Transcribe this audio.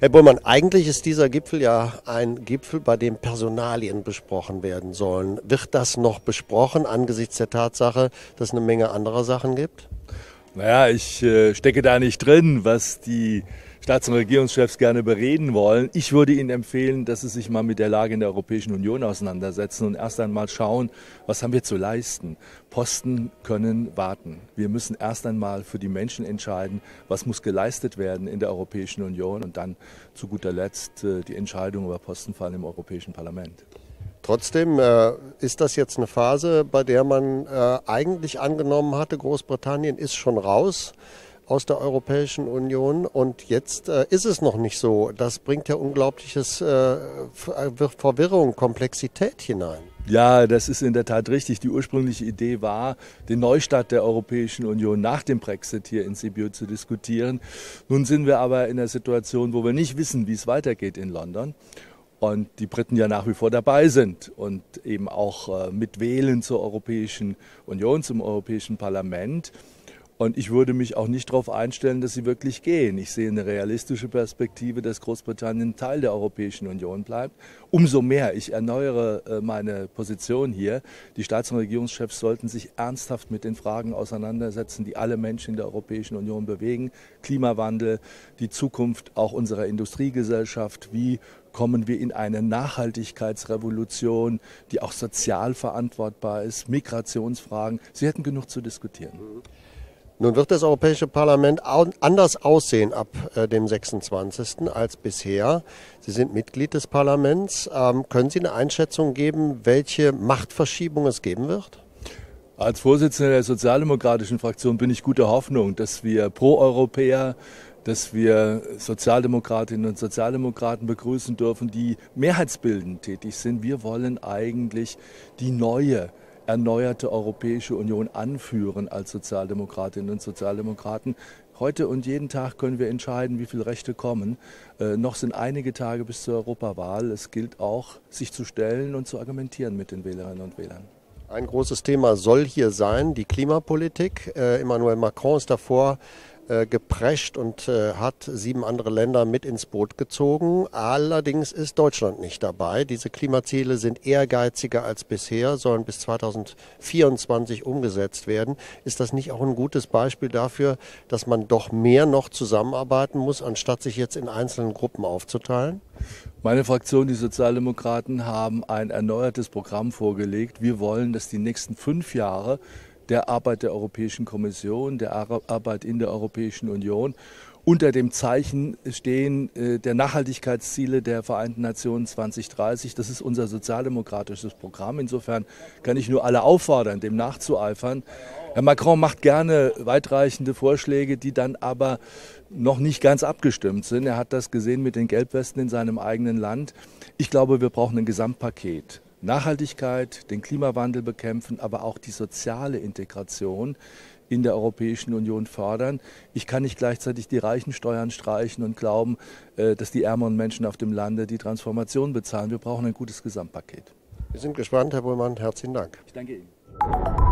Herr Bullmann, eigentlich ist dieser Gipfel ja ein Gipfel, bei dem Personalien besprochen werden sollen. Wird das noch besprochen angesichts der Tatsache, dass es eine Menge anderer Sachen gibt? Naja, ich äh, stecke da nicht drin, was die Staats- und Regierungschefs gerne bereden wollen. Ich würde Ihnen empfehlen, dass Sie sich mal mit der Lage in der Europäischen Union auseinandersetzen und erst einmal schauen, was haben wir zu leisten. Posten können warten. Wir müssen erst einmal für die Menschen entscheiden, was muss geleistet werden in der Europäischen Union und dann zu guter Letzt äh, die Entscheidung über Postenfall im Europäischen Parlament. Trotzdem äh, ist das jetzt eine Phase, bei der man äh, eigentlich angenommen hatte, Großbritannien ist schon raus aus der Europäischen Union und jetzt äh, ist es noch nicht so. Das bringt ja unglaubliches äh, Verwirrung, Komplexität hinein. Ja, das ist in der Tat richtig. Die ursprüngliche Idee war, den Neustart der Europäischen Union nach dem Brexit hier in Sibiu zu diskutieren. Nun sind wir aber in einer Situation, wo wir nicht wissen, wie es weitergeht in London und die Briten ja nach wie vor dabei sind und eben auch äh, mitwählen zur Europäischen Union, zum Europäischen Parlament. Und ich würde mich auch nicht darauf einstellen, dass sie wirklich gehen. Ich sehe eine realistische Perspektive, dass Großbritannien Teil der Europäischen Union bleibt. Umso mehr, ich erneuere äh, meine Position hier, die Staats- und Regierungschefs sollten sich ernsthaft mit den Fragen auseinandersetzen, die alle Menschen in der Europäischen Union bewegen. Klimawandel, die Zukunft auch unserer Industriegesellschaft, wie kommen wir in eine Nachhaltigkeitsrevolution, die auch sozial verantwortbar ist, Migrationsfragen. Sie hätten genug zu diskutieren. Nun wird das Europäische Parlament anders aussehen ab äh, dem 26. als bisher. Sie sind Mitglied des Parlaments. Ähm, können Sie eine Einschätzung geben, welche Machtverschiebung es geben wird? Als Vorsitzender der sozialdemokratischen Fraktion bin ich guter Hoffnung, dass wir Pro-Europäer, dass wir Sozialdemokratinnen und Sozialdemokraten begrüßen dürfen, die mehrheitsbildend tätig sind. Wir wollen eigentlich die neue erneuerte Europäische Union anführen als Sozialdemokratinnen und Sozialdemokraten. Heute und jeden Tag können wir entscheiden, wie viele Rechte kommen. Äh, noch sind einige Tage bis zur Europawahl. Es gilt auch, sich zu stellen und zu argumentieren mit den Wählerinnen und Wählern. Ein großes Thema soll hier sein, die Klimapolitik. Äh, Emmanuel Macron ist davor äh, geprescht und äh, hat sieben andere Länder mit ins Boot gezogen. Allerdings ist Deutschland nicht dabei. Diese Klimaziele sind ehrgeiziger als bisher, sollen bis 2024 umgesetzt werden. Ist das nicht auch ein gutes Beispiel dafür, dass man doch mehr noch zusammenarbeiten muss, anstatt sich jetzt in einzelnen Gruppen aufzuteilen? Meine Fraktion, die Sozialdemokraten, haben ein erneuertes Programm vorgelegt. Wir wollen, dass die nächsten fünf Jahre der Arbeit der Europäischen Kommission, der Arbeit in der Europäischen Union unter dem Zeichen stehen äh, der Nachhaltigkeitsziele der Vereinten Nationen 2030. Das ist unser sozialdemokratisches Programm. Insofern kann ich nur alle auffordern, dem nachzueifern. Herr Macron macht gerne weitreichende Vorschläge, die dann aber noch nicht ganz abgestimmt sind. Er hat das gesehen mit den Gelbwesten in seinem eigenen Land. Ich glaube, wir brauchen ein Gesamtpaket. Nachhaltigkeit, den Klimawandel bekämpfen, aber auch die soziale Integration in der Europäischen Union fördern. Ich kann nicht gleichzeitig die reichen Steuern streichen und glauben, äh, dass die ärmeren Menschen auf dem Lande die Transformation bezahlen. Wir brauchen ein gutes Gesamtpaket. Wir sind gespannt, Herr Bullmann. Herzlichen Dank. Ich danke Ihnen.